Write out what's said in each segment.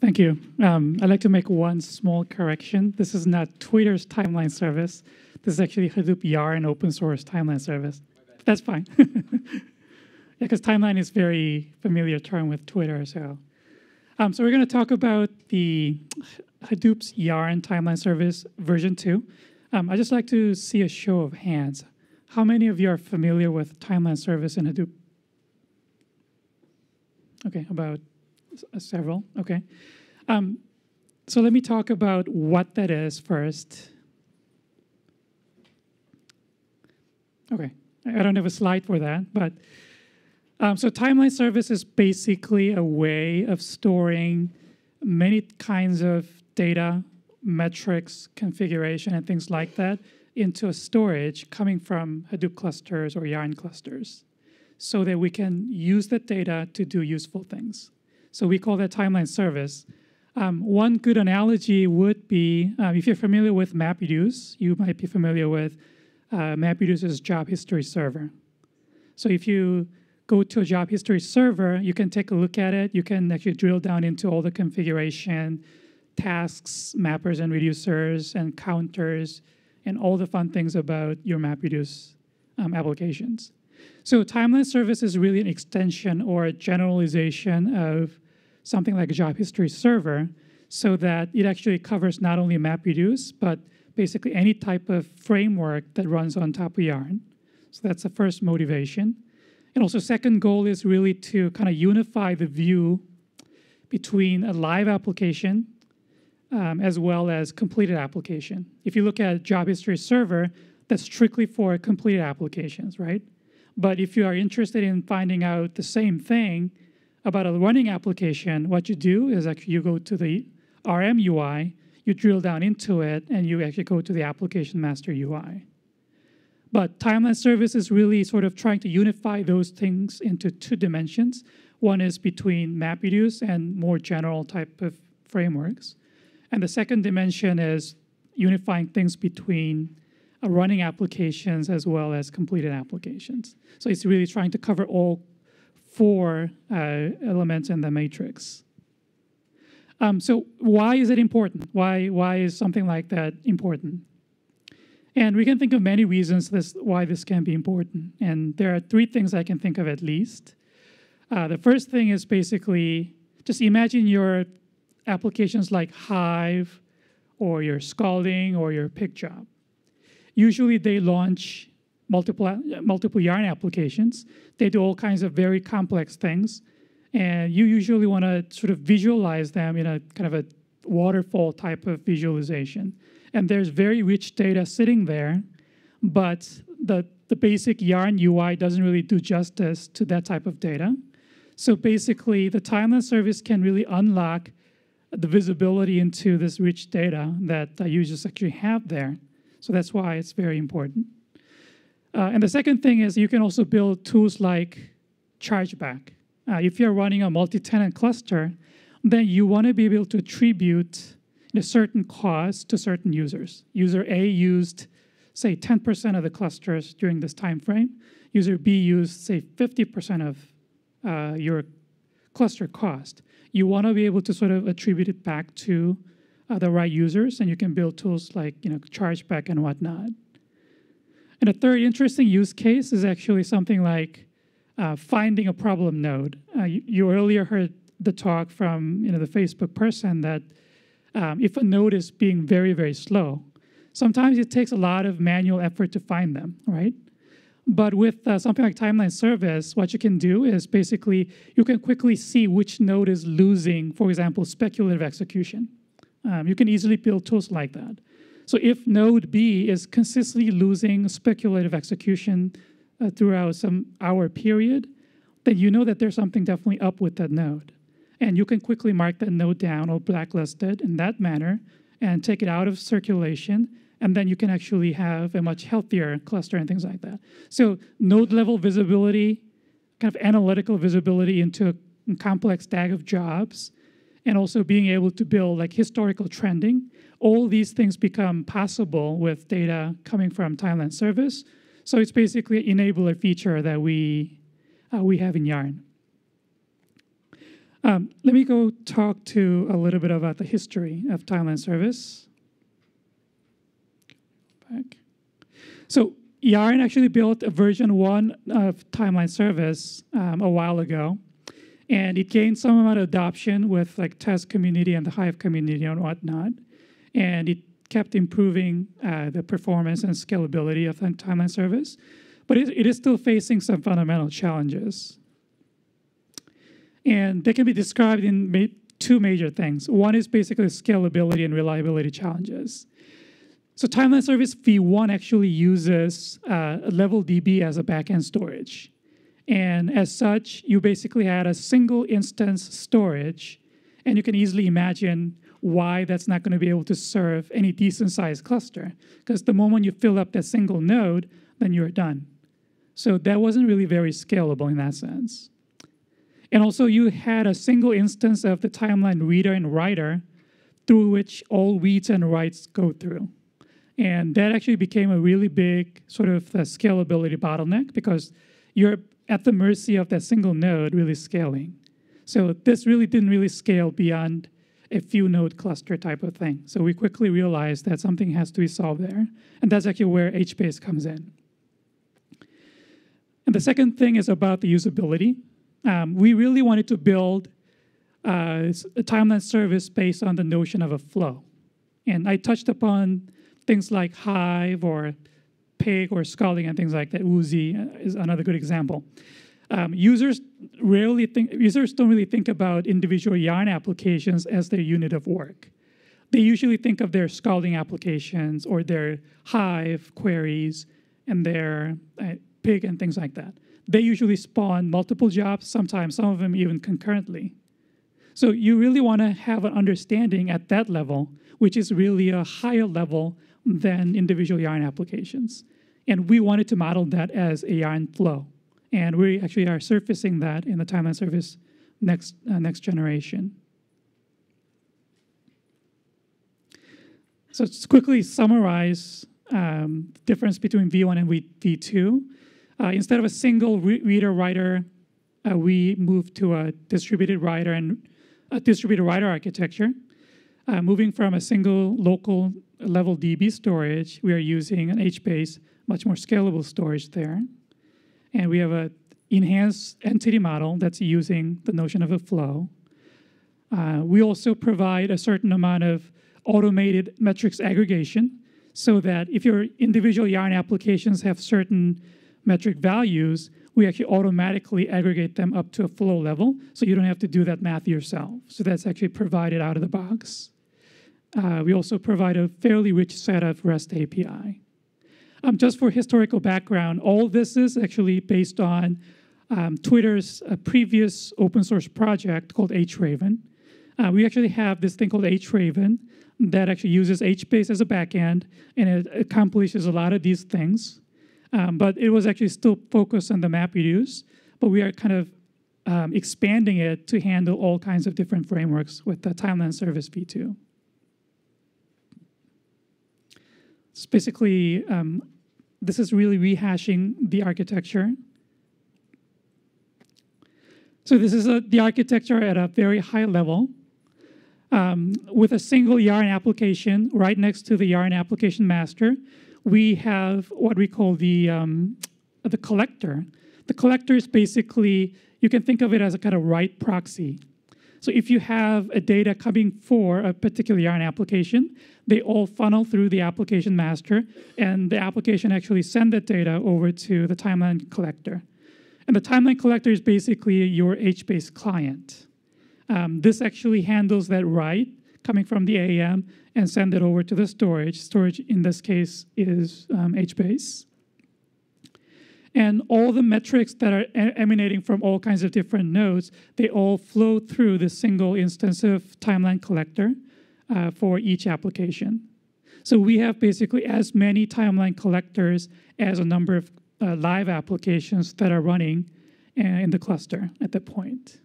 Thank you. Um, I'd like to make one small correction. This is not Twitter's timeline service. This is actually Hadoop Yarn open source timeline service. That's fine. yeah, because timeline is very familiar term with Twitter. So, um, so we're going to talk about the Hadoop's Yarn timeline service version two. Um, I'd just like to see a show of hands. How many of you are familiar with timeline service in Hadoop? Okay, about several. Okay. Um, so let me talk about what that is first. Okay, I don't have a slide for that, but um, so timeline service is basically a way of storing many kinds of data, metrics, configuration, and things like that into a storage coming from Hadoop clusters or Yarn clusters so that we can use that data to do useful things. So we call that timeline service. Um, one good analogy would be um, if you're familiar with MapReduce, you might be familiar with uh, MapReduce's job history server. So if you go to a job history server, you can take a look at it. You can actually drill down into all the configuration, tasks, mappers and reducers, and counters, and all the fun things about your MapReduce um, applications. So timeline service is really an extension or a generalization of something like a job history server so that it actually covers not only MapReduce, but basically any type of framework that runs on top of Yarn. So that's the first motivation. And also second goal is really to kind of unify the view between a live application um, as well as completed application. If you look at job history server, that's strictly for completed applications, right? But if you are interested in finding out the same thing about a running application, what you do is actually you go to the RM UI, you drill down into it, and you actually go to the application master UI. But timeline service is really sort of trying to unify those things into two dimensions. One is between MapReduce and more general type of frameworks. And the second dimension is unifying things between uh, running applications as well as completed applications. So it's really trying to cover all four uh, elements in the matrix. Um, so why is it important? Why, why is something like that important? And we can think of many reasons this, why this can be important. And there are three things I can think of at least. Uh, the first thing is basically just imagine your applications like Hive or your Scalding or your Pig job. Usually they launch multiple, multiple yarn applications. They do all kinds of very complex things. And you usually want to sort of visualize them in a kind of a waterfall type of visualization. And there's very rich data sitting there, but the, the basic yarn UI doesn't really do justice to that type of data. So basically, the timeline service can really unlock the visibility into this rich data that users actually have there. So that's why it's very important. Uh, and the second thing is you can also build tools like chargeback. Uh, if you're running a multi-tenant cluster, then you want to be able to attribute a certain cost to certain users. User A used, say, 10% of the clusters during this time frame. User B used, say, 50% of uh, your cluster cost. You want to be able to sort of attribute it back to uh, the right users, and you can build tools like you know chargeback and whatnot. And a third interesting use case is actually something like uh, finding a problem node. Uh, you, you, earlier heard the talk from you know, the Facebook person that um, if a node is being very, very slow, sometimes it takes a lot of manual effort to find them, right? But with uh, something like timeline service, what you can do is basically you can quickly see which node is losing, for example, speculative execution. Um, you can easily build tools like that. So if node B is consistently losing speculative execution uh, throughout some hour period, then you know that there's something definitely up with that node. And you can quickly mark that node down or blacklist it in that manner and take it out of circulation. And then you can actually have a much healthier cluster and things like that. So node level visibility, kind of analytical visibility into a complex stack of jobs, and also being able to build like historical trending all these things become possible with data coming from timeline service. So it's basically an enabler feature that we, uh, we have in Yarn. Um, let me go talk to a little bit about the history of timeline service. Back. So Yarn actually built a version one of timeline service um, a while ago, and it gained some amount of adoption with like Tez community and the Hive community and whatnot, and it kept improving uh, the performance and scalability of the timeline service, but it, it is still facing some fundamental challenges. And they can be described in ma two major things. One is basically scalability and reliability challenges. So timeline service v1 actually uses uh, LevelDB as a backend storage. And as such, you basically had a single instance storage, and you can easily imagine why that's not going to be able to serve any decent sized cluster. Because the moment you fill up that single node, then you're done. So that wasn't really very scalable in that sense. And also, you had a single instance of the timeline reader and writer through which all reads and writes go through. And that actually became a really big sort of uh, scalability bottleneck because you're at the mercy of that single node really scaling. So this really didn't really scale beyond a few node cluster type of thing. So we quickly realized that something has to be solved there. And that's actually where HBase comes in. And the second thing is about the usability. Um, we really wanted to build uh, a timeline service based on the notion of a flow. And I touched upon things like Hive or Pig or Scalding and things like that. Oozie is another good example. Um, users rarely think users don't really think about individual yarn applications as their unit of work. They usually think of their scalding applications or their Hive queries and their uh, pig and things like that. They usually spawn multiple jobs, sometimes some of them even concurrently. So you really want to have an understanding at that level, which is really a higher level than individual yarn applications. And we wanted to model that as a yarn flow. And we actually are surfacing that in the timeline service next, uh, next generation. So to quickly summarize um, the difference between V1 and V2, uh, instead of a single re reader writer, uh, we moved to a distributed writer and a distributed writer architecture. Uh, moving from a single local LevelDB storage, we are using an HBase, much more scalable storage there. And we have an enhanced entity model that's using the notion of a flow. Uh, we also provide a certain amount of automated metrics aggregation so that if your individual Yarn applications have certain metric values, we actually automatically aggregate them up to a flow level, so you don't have to do that math yourself. So that's actually provided out of the box. Uh, we also provide a fairly rich set of REST API. Um, just for historical background, all this is actually based on um, Twitter's uh, previous open source project called HRaven. Uh, we actually have this thing called HRaven that actually uses HBase as a backend, and it accomplishes a lot of these things. Um, but it was actually still focused on the MapReduce, but we are kind of um, expanding it to handle all kinds of different frameworks with the timeline service v2. It's basically, um, this is really rehashing the architecture. So this is a, the architecture at a very high level um, with a single Yarn application right next to the Yarn application master we have what we call the, um, the collector. The collector is basically, you can think of it as a kind of write proxy. So if you have a data coming for a particular Yarn application, they all funnel through the application master, and the application actually send that data over to the timeline collector. And the timeline collector is basically your HBase client. Um, this actually handles that write coming from the AEM and send it over to the storage. Storage in this case is um, HBase. And all the metrics that are emanating from all kinds of different nodes, they all flow through this single instance of timeline collector uh, for each application. So we have basically as many timeline collectors as a number of uh, live applications that are running uh, in the cluster at that point.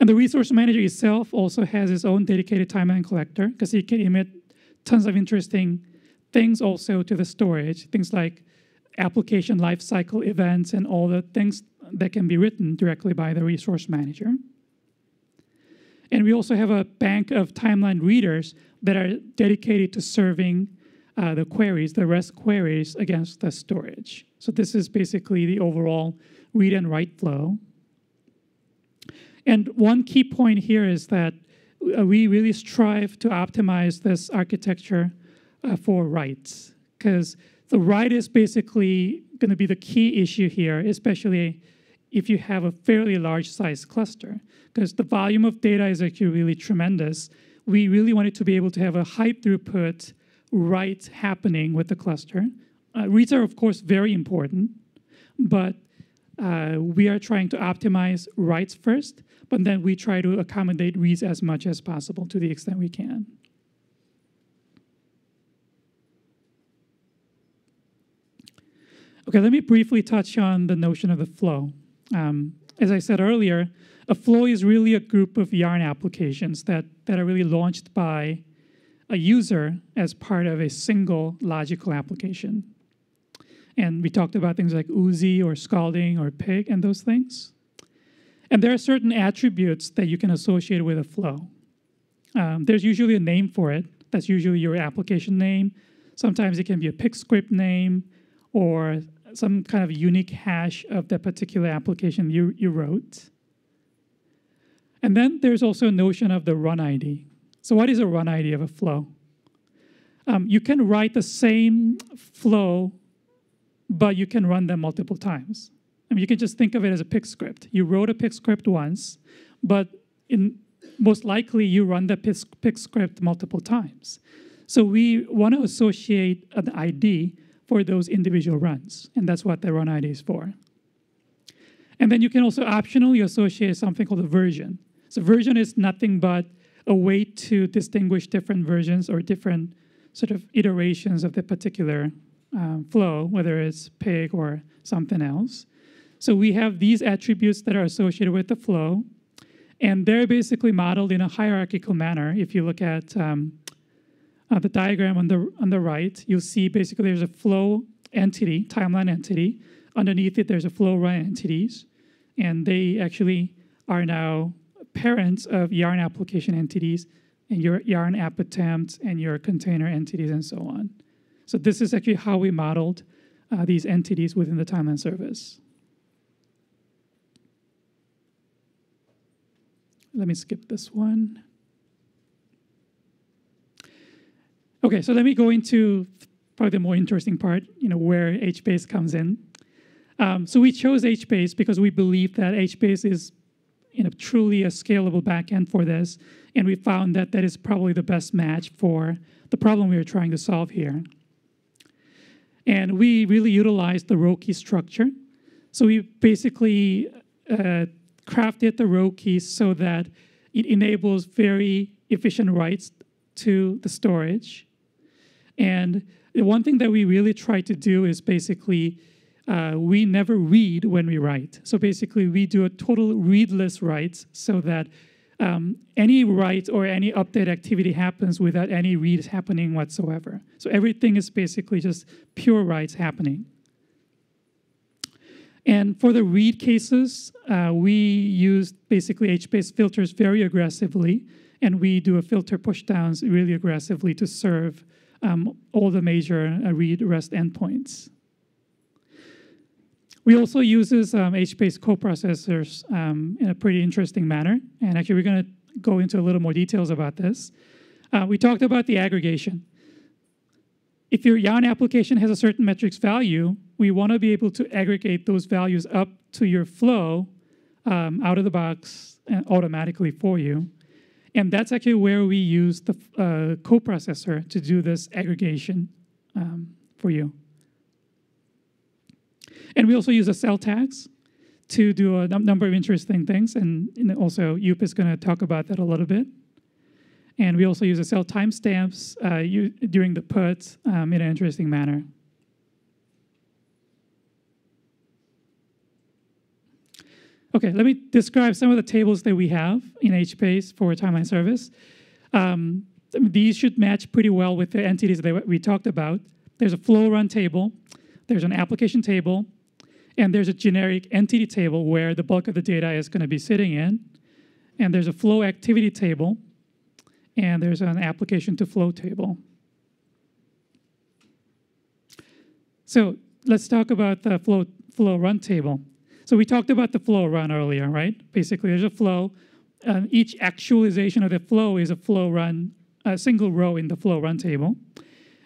And the resource manager itself also has its own dedicated timeline collector because it can emit tons of interesting things also to the storage, things like application lifecycle events and all the things that can be written directly by the resource manager. And we also have a bank of timeline readers that are dedicated to serving uh, the queries, the REST queries against the storage. So this is basically the overall read and write flow. And one key point here is that uh, we really strive to optimize this architecture uh, for writes, because the write is basically going to be the key issue here, especially if you have a fairly large size cluster, because the volume of data is actually really tremendous. We really wanted to be able to have a high throughput write happening with the cluster. Uh, reads are, of course, very important, but uh, we are trying to optimize writes first, but then we try to accommodate reads as much as possible to the extent we can. Okay, let me briefly touch on the notion of the flow. Um, as I said earlier, a flow is really a group of Yarn applications that, that are really launched by a user as part of a single logical application. And we talked about things like Oozie or Scalding or Pig and those things. And there are certain attributes that you can associate with a flow. Um, there's usually a name for it. That's usually your application name. Sometimes it can be a pig script name or some kind of unique hash of the particular application you, you wrote. And then there's also a notion of the run ID. So what is a run ID of a flow? Um, you can write the same flow, but you can run them multiple times. I mean, you can just think of it as a pig script. You wrote a pig script once, but in, most likely you run the pig, pig script multiple times. So we want to associate an ID for those individual runs. And that's what the run ID is for. And then you can also optionally associate something called a version. So version is nothing but a way to distinguish different versions or different sort of iterations of the particular um, flow, whether it's pig or something else. So we have these attributes that are associated with the flow, and they're basically modeled in a hierarchical manner. If you look at um, uh, the diagram on the, on the right, you'll see basically there's a flow entity, timeline entity. Underneath it, there's a flow run entities. And they actually are now parents of Yarn application entities and your Yarn app attempts and your container entities and so on. So this is actually how we modeled uh, these entities within the timeline service. Let me skip this one. Okay, so let me go into probably the more interesting part, you know, where HBase comes in. Um, so we chose HBase because we believe that HBase is you know, truly a scalable backend for this, and we found that that is probably the best match for the problem we are trying to solve here. And we really utilized the row key structure. So we basically uh, crafted the row keys so that it enables very efficient writes to the storage and the one thing that we really try to do is basically uh, we never read when we write. So basically, we do a total readless write so that um, any write or any update activity happens without any reads happening whatsoever. So everything is basically just pure writes happening. And for the read cases, uh, we use basically HBase filters very aggressively, and we do a filter pushdowns really aggressively to serve um, all the major uh, read REST endpoints. We also uses um, HBase coprocessors um, in a pretty interesting manner. And actually, we're going to go into a little more details about this. Uh, we talked about the aggregation. If your Yarn application has a certain metrics value, we want to be able to aggregate those values up to your flow um, out of the box uh, automatically for you. And that's actually where we use the uh, coprocessor to do this aggregation um, for you. And we also use the cell tags to do a number of interesting things. And, and also, Joep is going to talk about that a little bit. And we also use the cell timestamps uh, during the put um, in an interesting manner. Okay, let me describe some of the tables that we have in HBase for timeline service. Um, these should match pretty well with the entities that we talked about. There's a flow run table. there's an application table, and there's a generic entity table where the bulk of the data is going to be sitting in, and there's a flow activity table, and there's an application to flow table. So let's talk about the flow, flow run table. So we talked about the flow run earlier, right? Basically, there's a flow. Um, each actualization of the flow is a flow run, a single row in the flow run table.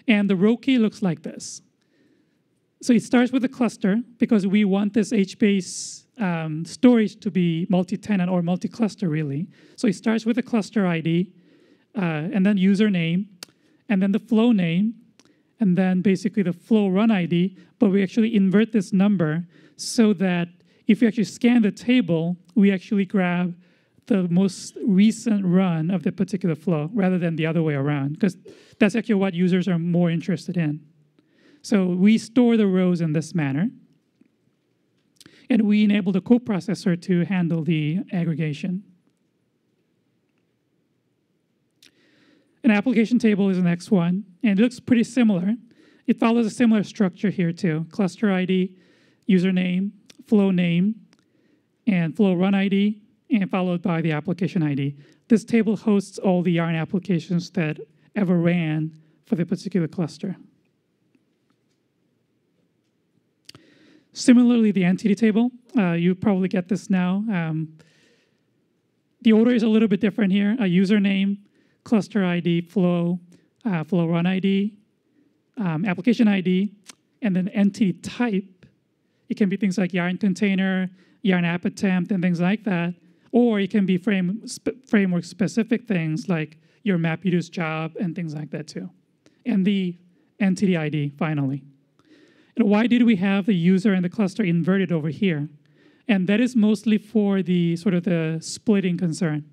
And the row key looks like this. So it starts with a cluster because we want this HBase um, storage to be multi-tenant or multi-cluster really. So it starts with a cluster ID, uh, and then username, and then the flow name, and then basically the flow run ID, but we actually invert this number so that if you actually scan the table, we actually grab the most recent run of the particular flow rather than the other way around, because that's actually what users are more interested in. So we store the rows in this manner. And we enable the coprocessor to handle the aggregation. An application table is the next one, and it looks pretty similar. It follows a similar structure here too. Cluster ID, username, flow name, and flow run ID, and followed by the application ID. This table hosts all the Yarn applications that ever ran for the particular cluster. Similarly, the entity table, uh, you probably get this now. Um, the order is a little bit different here. A username, cluster ID, flow, uh, flow run ID, um, application ID, and then entity type. It can be things like yarn container, yarn app attempt, and things like that. Or it can be frame, sp framework specific things like your MapReduce job and things like that too. And the entity ID finally. And why did we have the user and the cluster inverted over here? And that is mostly for the sort of the splitting concern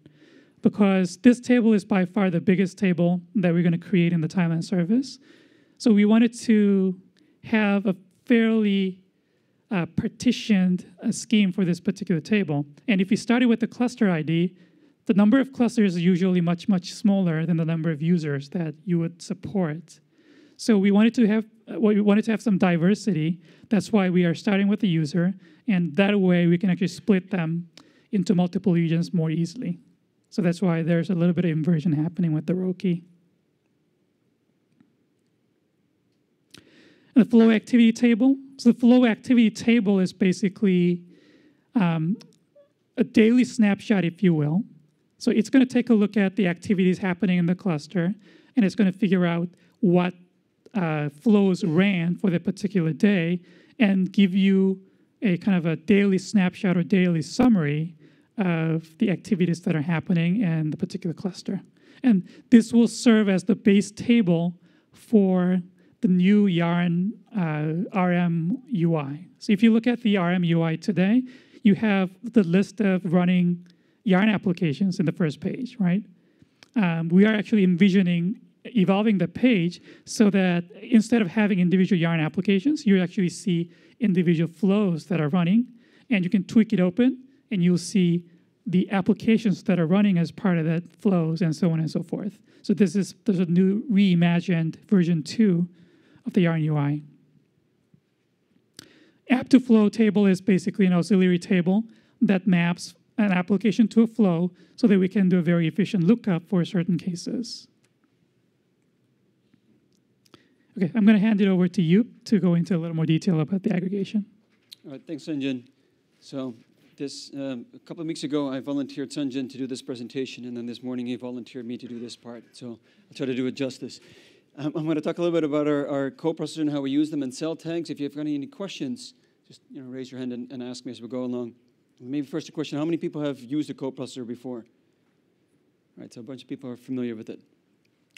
because this table is by far the biggest table that we're going to create in the timeline service. So we wanted to have a fairly uh, partitioned uh, scheme for this particular table. And if you started with the cluster ID, the number of clusters is usually much, much smaller than the number of users that you would support. So we wanted to have uh, we wanted to have some diversity. That's why we are starting with the user, and that way we can actually split them into multiple regions more easily. So that's why there's a little bit of inversion happening with the row key. The flow activity table. So the flow activity table is basically um, a daily snapshot, if you will. So it's going to take a look at the activities happening in the cluster, and it's going to figure out what uh, flows ran for the particular day and give you a kind of a daily snapshot or daily summary of the activities that are happening in the particular cluster. And this will serve as the base table for the new Yarn uh, RM UI. So if you look at the RM UI today, you have the list of running Yarn applications in the first page, right? Um, we are actually envisioning evolving the page so that instead of having individual Yarn applications, you actually see individual flows that are running, and you can tweak it open, and you'll see the applications that are running as part of that flows, and so on and so forth. So this is there's a new reimagined version two of the Yarn UI. App to flow table is basically an auxiliary table that maps an application to a flow so that we can do a very efficient lookup for certain cases. Okay, I'm going to hand it over to you to go into a little more detail about the aggregation. All right, thanks, Sangjin. So this um, a couple of weeks ago, I volunteered Sangjin to do this presentation, and then this morning he volunteered me to do this part. So I'll try to do it justice. Um, I'm going to talk a little bit about our, our coprocessor and how we use them and cell tags. If you've got any questions, just you know, raise your hand and, and ask me as we go along. Maybe first a question, how many people have used a coprocessor before? All right, so a bunch of people are familiar with it.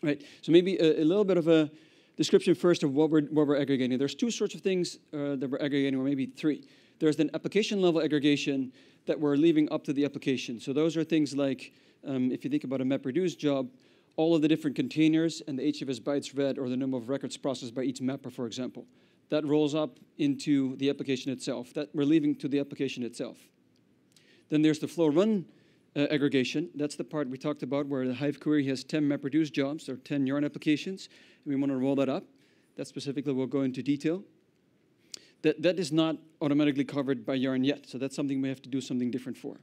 All right, so maybe a, a little bit of a description first of what we're, what we're aggregating. There's two sorts of things uh, that we're aggregating, or maybe three. There's an application level aggregation that we're leaving up to the application. So those are things like, um, if you think about a MapReduce job, all of the different containers and the HFS bytes read or the number of records processed by each mapper, for example. That rolls up into the application itself. That we're leaving to the application itself. Then there's the flow run uh, aggregation. That's the part we talked about where the Hive query has 10 MapReduce jobs or 10 Yarn applications. And we want to roll that up. That specifically will go into detail. That, that is not automatically covered by Yarn yet. So that's something we have to do something different for.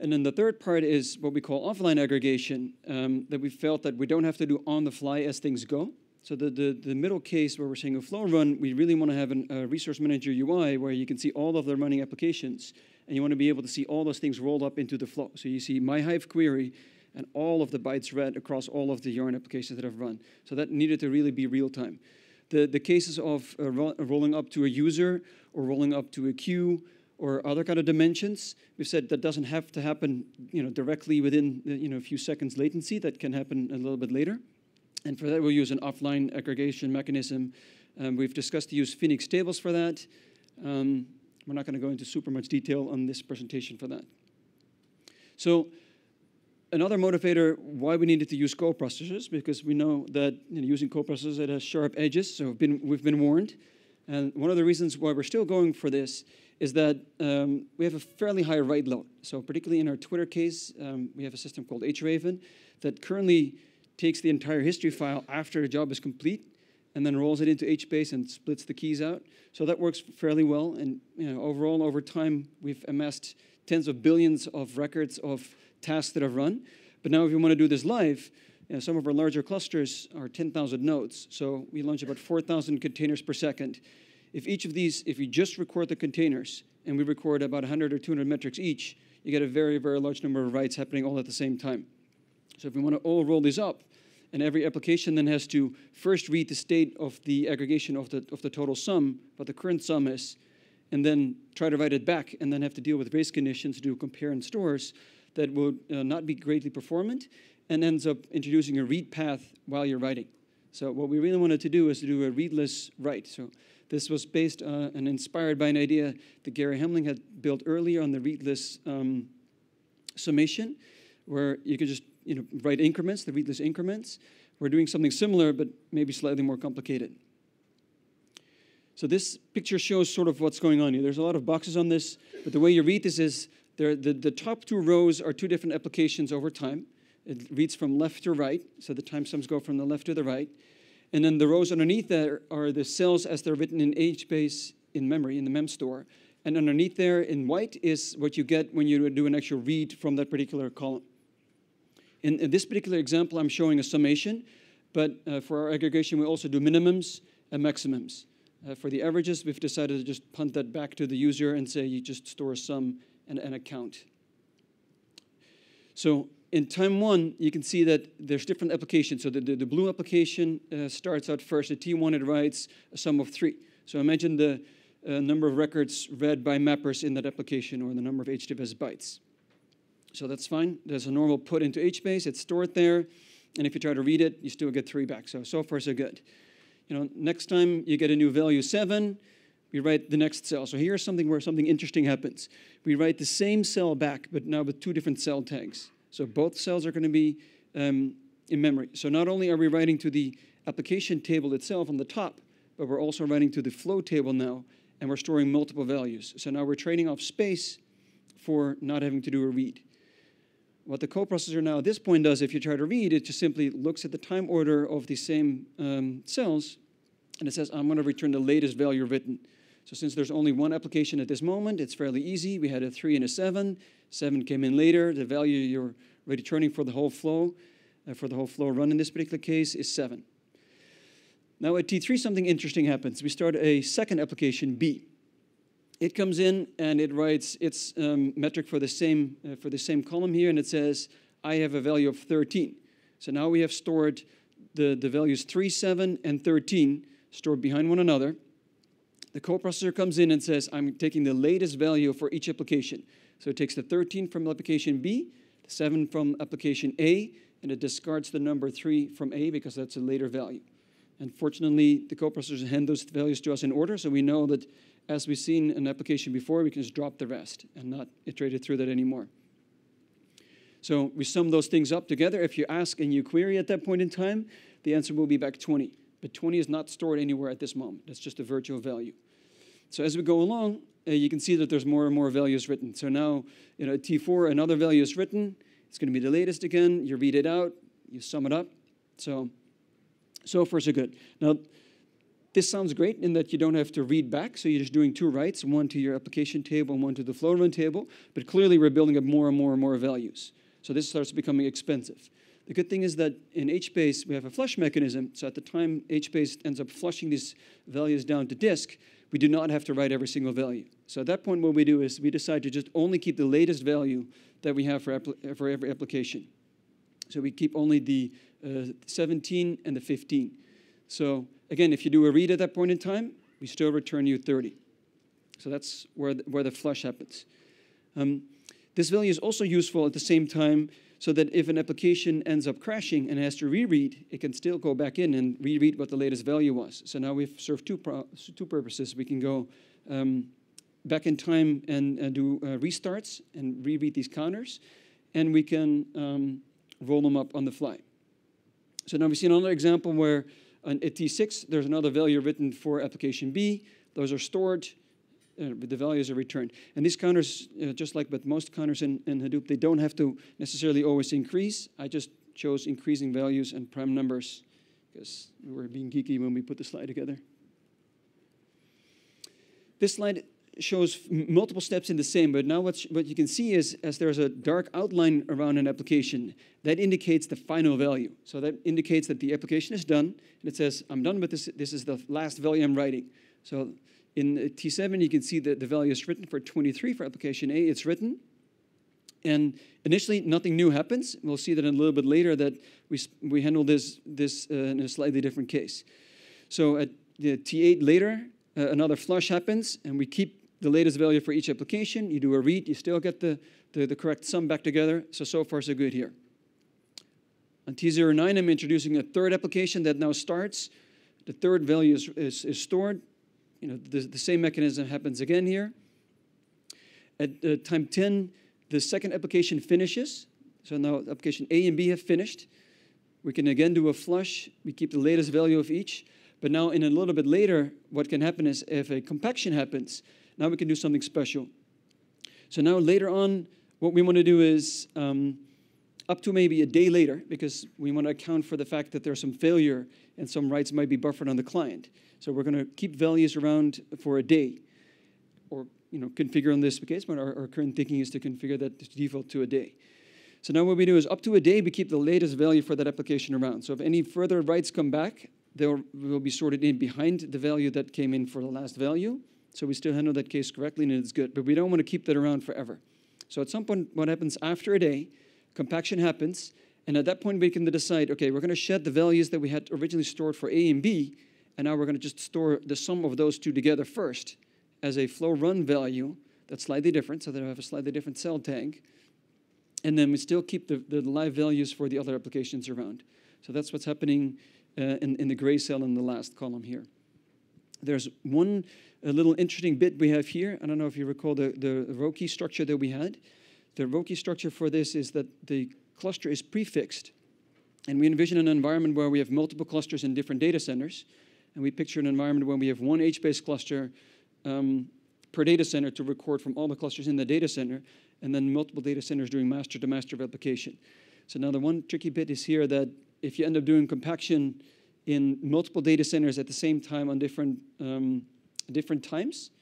And then the third part is what we call offline aggregation, um, that we felt that we don't have to do on the fly as things go. So the, the, the middle case where we're saying a flow run, we really want to have an, a resource manager UI where you can see all of the running applications, and you want to be able to see all those things rolled up into the flow. So you see my Hive query and all of the bytes read across all of the Yarn applications that I've run. So that needed to really be real time. The, the cases of uh, ro rolling up to a user or rolling up to a queue or other kind of dimensions, we've said that doesn't have to happen you know, directly within you know, a few seconds latency. That can happen a little bit later. And for that, we'll use an offline aggregation mechanism. Um, we've discussed the use Phoenix tables for that. Um, we're not going to go into super much detail on this presentation for that. So another motivator why we needed to use coprocessors, because we know that you know, using coprocessors, it has sharp edges, so we've been, we've been warned. And one of the reasons why we're still going for this is that um, we have a fairly high write load. So particularly in our Twitter case, um, we have a system called HRaven that currently takes the entire history file after a job is complete and then rolls it into HBase and splits the keys out. So that works fairly well. And you know, overall, over time, we've amassed tens of billions of records of tasks that have run. But now if you want to do this live, you know, some of our larger clusters are 10,000 nodes. So we launch about 4,000 containers per second. If each of these, if you just record the containers, and we record about 100 or 200 metrics each, you get a very, very large number of writes happening all at the same time. So if we want to all roll these up, and every application then has to first read the state of the aggregation of the, of the total sum, what the current sum is, and then try to write it back, and then have to deal with race conditions to do compare and stores that will uh, not be greatly performant, and ends up introducing a read path while you're writing. So what we really wanted to do is to do a readless write. So this was based uh, and inspired by an idea that Gary Helmling had built earlier on the readless um, summation, where you could just you know, write increments, the readless increments. We're doing something similar, but maybe slightly more complicated. So this picture shows sort of what's going on here. There's a lot of boxes on this, but the way you read this is there, the, the top two rows are two different applications over time. It reads from left to right, so the time sums go from the left to the right. And then the rows underneath there are the cells as they're written in HBase in memory, in the mem store. And underneath there in white is what you get when you do an actual read from that particular column. In, in this particular example, I'm showing a summation, but uh, for our aggregation, we also do minimums and maximums. Uh, for the averages, we've decided to just punt that back to the user and say you just store a sum and an account. So in time one, you can see that there's different applications. So the, the, the blue application uh, starts out first. At T1, it writes a sum of three. So imagine the uh, number of records read by mappers in that application or the number of HDFS bytes. So that's fine. There's a normal put into HBase. It's stored there. And if you try to read it, you still get three back. So, so far, so good. You know, next time you get a new value seven, we write the next cell. So here's something where something interesting happens. We write the same cell back, but now with two different cell tags. So both cells are going to be um, in memory. So not only are we writing to the application table itself on the top, but we're also writing to the flow table now, and we're storing multiple values. So now we're trading off space for not having to do a read. What the coprocessor now at this point does, if you try to read, it just simply looks at the time order of the same um, cells, and it says, I'm going to return the latest value written. So since there's only one application at this moment, it's fairly easy. We had a 3 and a 7. 7 came in later. The value you're returning for the whole flow, uh, for the whole flow run in this particular case, is 7. Now at T3, something interesting happens. We start a second application, B it comes in and it writes its um, metric for the same uh, for the same column here, and it says I have a value of 13. So now we have stored the, the values 3, 7, and 13 stored behind one another. The coprocessor comes in and says, I'm taking the latest value for each application. So it takes the 13 from application B, the 7 from application A, and it discards the number 3 from A because that's a later value. And fortunately, the coprocessors hand those values to us in order, so we know that as we've seen in application before, we can just drop the rest and not iterate it through that anymore. So we sum those things up together. If you ask and you query at that point in time, the answer will be back 20. But 20 is not stored anywhere at this moment. That's just a virtual value. So as we go along, uh, you can see that there's more and more values written. So now, you know, T4, another value is written. It's going to be the latest again. You read it out. You sum it up. So, so far so good. Now, this sounds great in that you don't have to read back, so you're just doing two writes, one to your application table and one to the flow run table, but clearly we're building up more and more and more values. So this starts becoming expensive. The good thing is that in HBase, we have a flush mechanism, so at the time HBase ends up flushing these values down to disk, we do not have to write every single value. So at that point, what we do is we decide to just only keep the latest value that we have for, for every application. So we keep only the uh, 17 and the 15. So again, if you do a read at that point in time, we still return you 30. So that's where the, where the flush happens. Um, this value is also useful at the same time so that if an application ends up crashing and has to reread, it can still go back in and reread what the latest value was. So now we've served two, two purposes. We can go um, back in time and uh, do uh, restarts and reread these counters, and we can um, roll them up on the fly. So now we see another example where on, at T6, there's another value written for application B. Those are stored, uh, the values are returned. And these counters, uh, just like with most counters in, in Hadoop, they don't have to necessarily always increase. I just chose increasing values and prime numbers because we were being geeky when we put the slide together. This slide shows multiple steps in the same, but now what you can see is as there's a dark outline around an application, that indicates the final value. So that indicates that the application is done, and it says, I'm done with this, this is the last value I'm writing. So in T7, you can see that the value is written for 23 for application A, it's written. And initially, nothing new happens. We'll see that in a little bit later that we, we handle this, this uh, in a slightly different case. So at the T8 later, uh, another flush happens, and we keep the latest value for each application. You do a read, you still get the, the, the correct sum back together. So, so far, so good here. On T09, I'm introducing a third application that now starts. The third value is, is, is stored. You know, the, the same mechanism happens again here. At uh, time 10, the second application finishes. So now application A and B have finished. We can again do a flush. We keep the latest value of each. But now in a little bit later, what can happen is if a compaction happens, now we can do something special. So now later on, what we want to do is um, up to maybe a day later, because we want to account for the fact that there's some failure and some writes might be buffered on the client. So we're going to keep values around for a day, or you know, configure on this case, but our, our current thinking is to configure that to default to a day. So now what we do is up to a day, we keep the latest value for that application around. So if any further writes come back, they will be sorted in behind the value that came in for the last value. So we still handle that case correctly and it's good, but we don't want to keep that around forever. So at some point, what happens after a day, compaction happens, and at that point we can decide, okay, we're going to shed the values that we had originally stored for A and B, and now we're going to just store the sum of those two together first as a flow run value that's slightly different, so that I have a slightly different cell tag. And then we still keep the, the live values for the other applications around. So that's what's happening uh, in, in the gray cell in the last column here. There's one little interesting bit we have here. I don't know if you recall the, the row key structure that we had. The row key structure for this is that the cluster is prefixed. And we envision an environment where we have multiple clusters in different data centers. And we picture an environment where we have one HBase cluster um, per data center to record from all the clusters in the data center, and then multiple data centers doing master to master replication. So now the one tricky bit is here that if you end up doing compaction in multiple data centers at the same time on different um, different times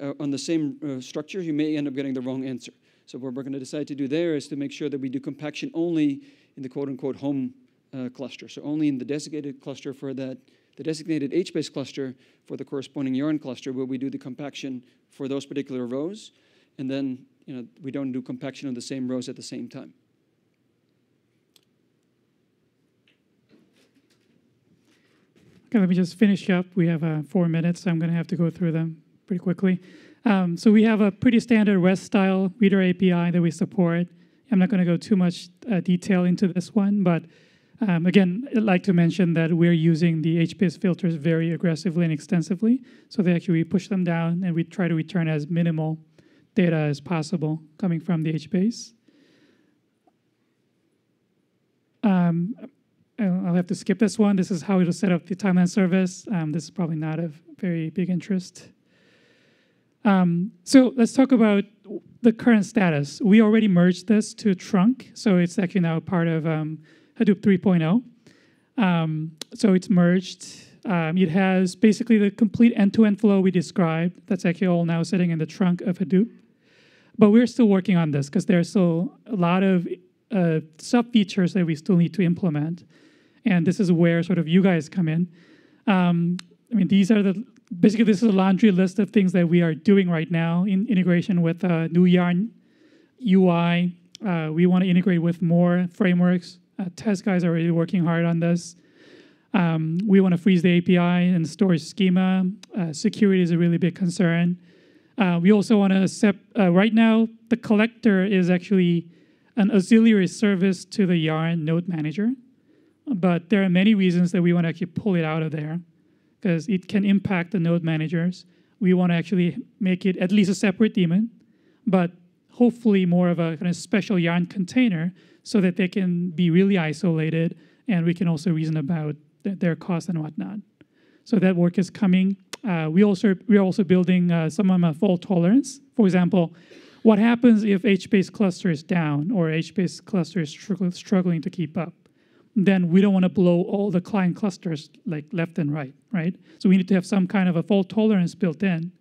uh, on the same uh, structure, you may end up getting the wrong answer. So what we're going to decide to do there is to make sure that we do compaction only in the quote-unquote home uh, cluster. So only in the designated cluster for that, the designated HBase cluster for the corresponding yarn cluster where we do the compaction for those particular rows. And then you know, we don't do compaction on the same rows at the same time. Okay, let me just finish up. We have uh, four minutes, I'm going to have to go through them pretty quickly. Um, so we have a pretty standard REST-style reader API that we support. I'm not going to go too much uh, detail into this one, but um, again, I'd like to mention that we're using the HBase filters very aggressively and extensively. So they actually push them down and we try to return as minimal data as possible coming from the HBase. Um, I'll have to skip this one. This is how it'll set up the timeline service. Um, this is probably not of very big interest. Um, so let's talk about the current status. We already merged this to trunk, so it's actually now part of um, Hadoop 3.0. Um, so it's merged. Um, it has basically the complete end-to-end flow we described. That's actually all now sitting in the trunk of Hadoop. But we're still working on this because there's still a lot of uh, sub features that we still need to implement. And this is where sort of you guys come in. Um, I mean, these are the basically this is a laundry list of things that we are doing right now in integration with uh, new Yarn UI. Uh, we want to integrate with more frameworks. Uh, Tez guys are already working hard on this. Um, we want to freeze the API and storage schema. Uh, security is a really big concern. Uh, we also want to set, uh, right now, the collector is actually an auxiliary service to the Yarn node manager. But there are many reasons that we want to actually pull it out of there because it can impact the node managers. We want to actually make it at least a separate daemon, but hopefully more of a kind of special Yarn container so that they can be really isolated and we can also reason about th their cost and whatnot. So that work is coming. Uh, we also we are also building uh, some of a fault tolerance. For example, what happens if HBase cluster is down or HBase cluster is struggling to keep up? Then we don't want to blow all the client clusters like left and right, right? So we need to have some kind of a fault tolerance built in.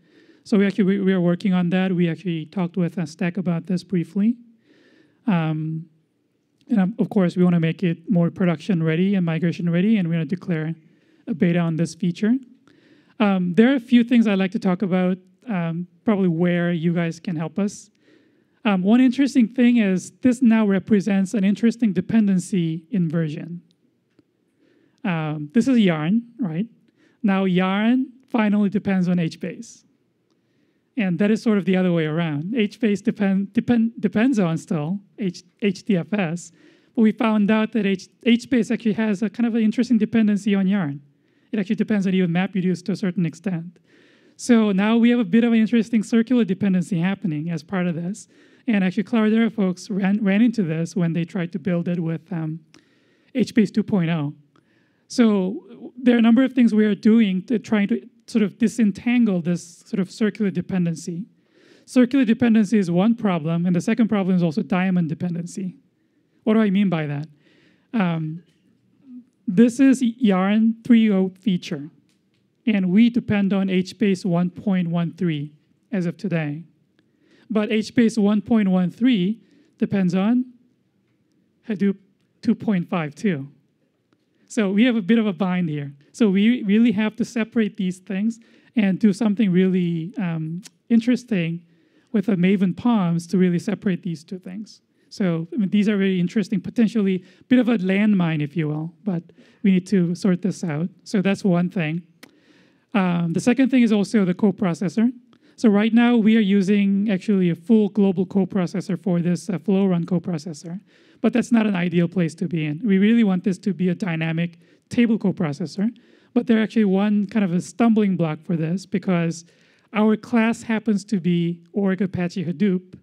So we actually we, are working on that. We actually talked with uh, Stack about this briefly. Um, and of course, we want to make it more production ready and migration ready, and we're going to declare a beta on this feature. Um, there are a few things I'd like to talk about, um, probably where you guys can help us. Um, one interesting thing is this now represents an interesting dependency inversion. Um, this is Yarn, right? Now Yarn finally depends on HBase. And that is sort of the other way around. HBase depend, depend, depends on still H, HDFS, but we found out that H, HBase actually has a kind of an interesting dependency on Yarn. It actually depends on even MapReduce to a certain extent. So now we have a bit of an interesting circular dependency happening as part of this. And actually, Cloudera folks ran, ran into this when they tried to build it with um, HBase 2.0. So there are a number of things we are doing to trying to sort of disentangle this sort of circular dependency. Circular dependency is one problem, and the second problem is also diamond dependency. What do I mean by that? Um, this is Yarn 3.0 feature, and we depend on HBase 1.13 as of today. But HBase 1.13 depends on Hadoop 2.52. So we have a bit of a bind here. So we really have to separate these things and do something really um, interesting with a Maven POMs to really separate these two things. So I mean, these are very interesting, potentially a bit of a landmine, if you will, but we need to sort this out. So that's one thing. Um, the second thing is also the coprocessor. So right now we are using actually a full global coprocessor for this uh, flow run coprocessor, but that's not an ideal place to be in. We really want this to be a dynamic table coprocessor, but there's actually one kind of a stumbling block for this because our class happens to be Org Apache Hadoop,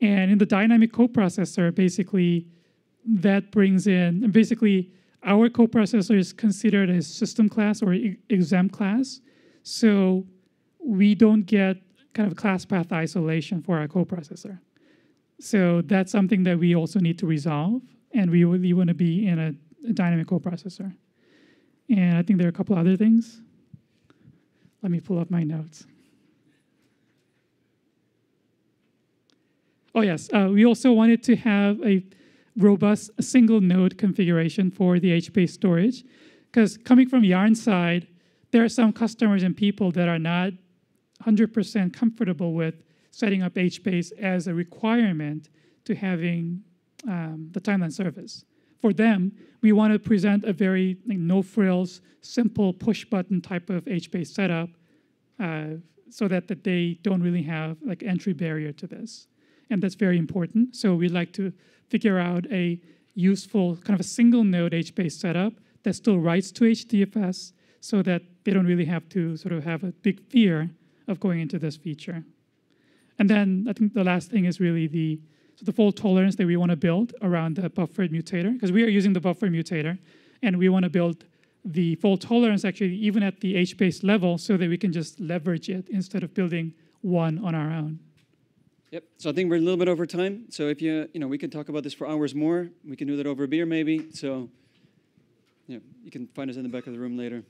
and in the dynamic coprocessor, basically that brings in, basically our coprocessor is considered a system class or exempt class. So we don't get kind of class path isolation for our coprocessor. So that's something that we also need to resolve, and we really want to be in a, a dynamic coprocessor. And I think there are a couple other things. Let me pull up my notes. Oh yes, uh, we also wanted to have a robust single node configuration for the HBase storage, because coming from Yarn side, there are some customers and people that are not 100% comfortable with setting up HBase as a requirement to having um, the timeline service. For them, we want to present a very like, no frills, simple push button type of HBase setup uh, so that, that they don't really have like entry barrier to this. And that's very important. So we'd like to figure out a useful kind of a single node HBase setup that still writes to HDFS so that they don't really have to sort of have a big fear of going into this feature. And then I think the last thing is really the so the fault tolerance that we want to build around the buffered mutator, because we are using the buffer mutator, and we want to build the fault tolerance actually even at the HBase level so that we can just leverage it instead of building one on our own. Yep. So I think we're a little bit over time. So if you, you know, we can talk about this for hours more. We can do that over a beer maybe. So yeah, you can find us in the back of the room later.